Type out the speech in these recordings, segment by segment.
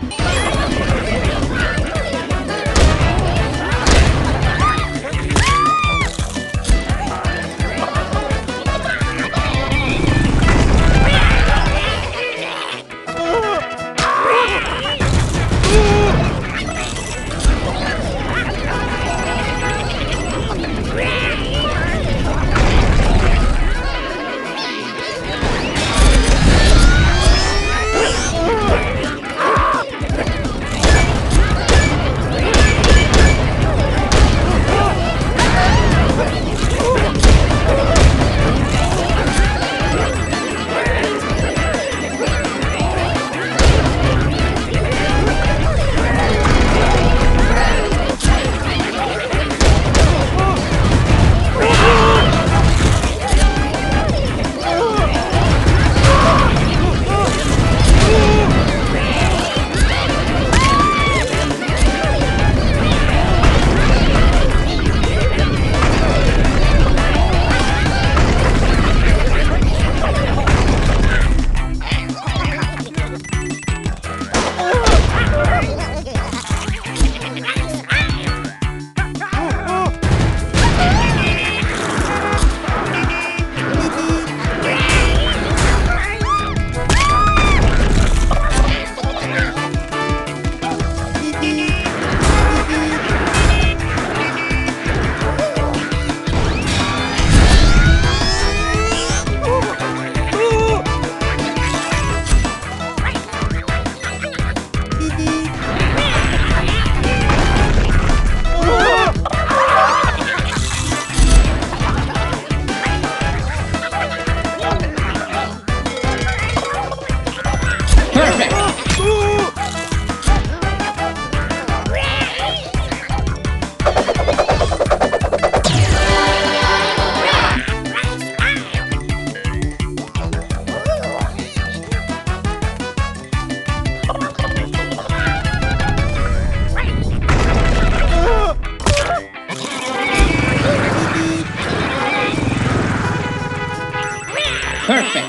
Yeah. Perfect.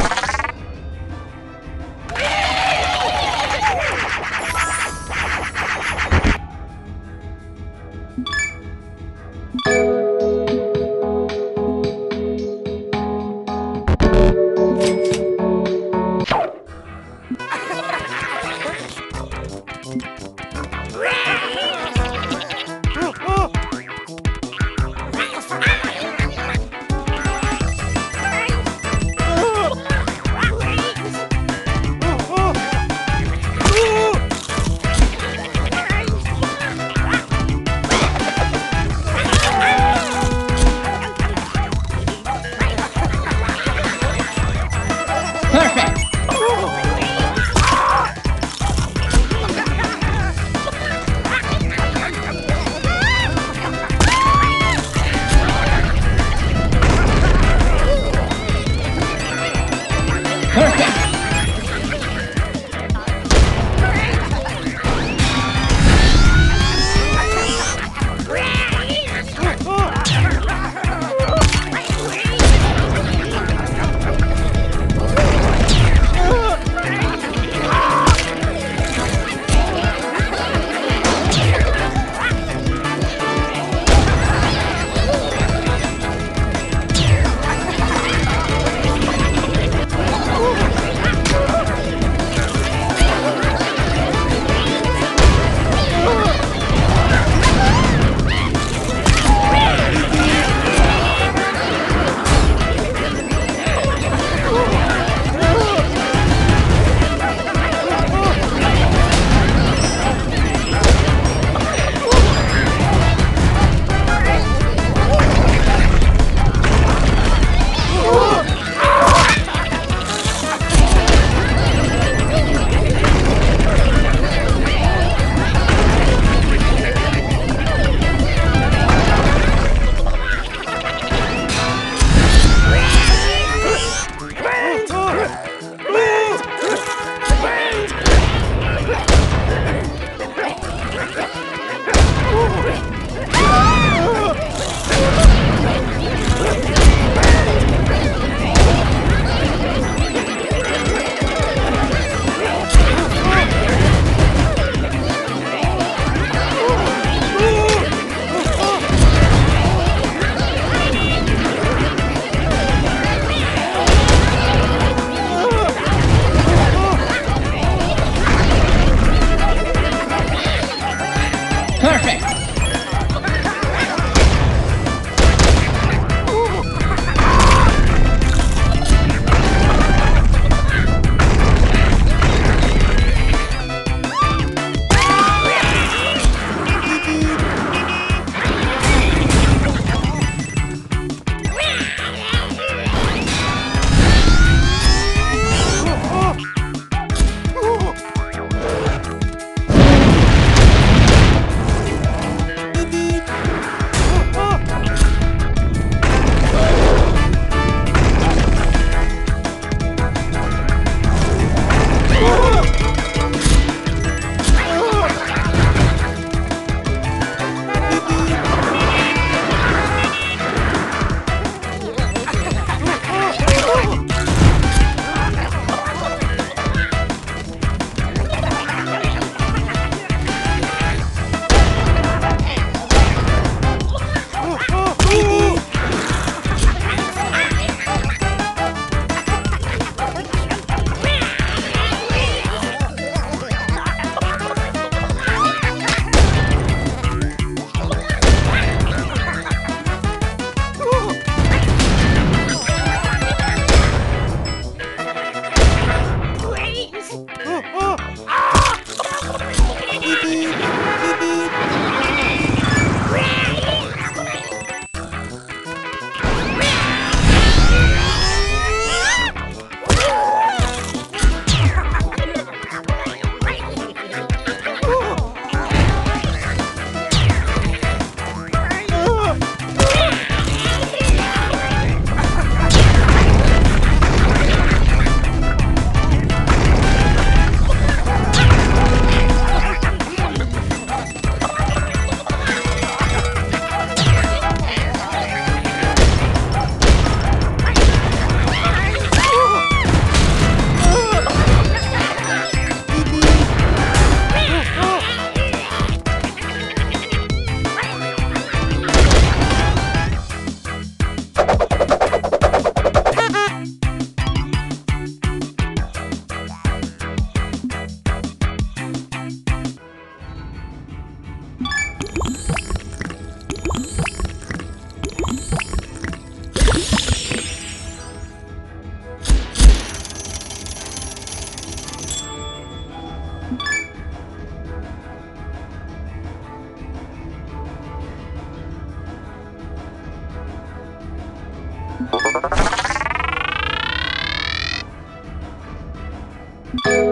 you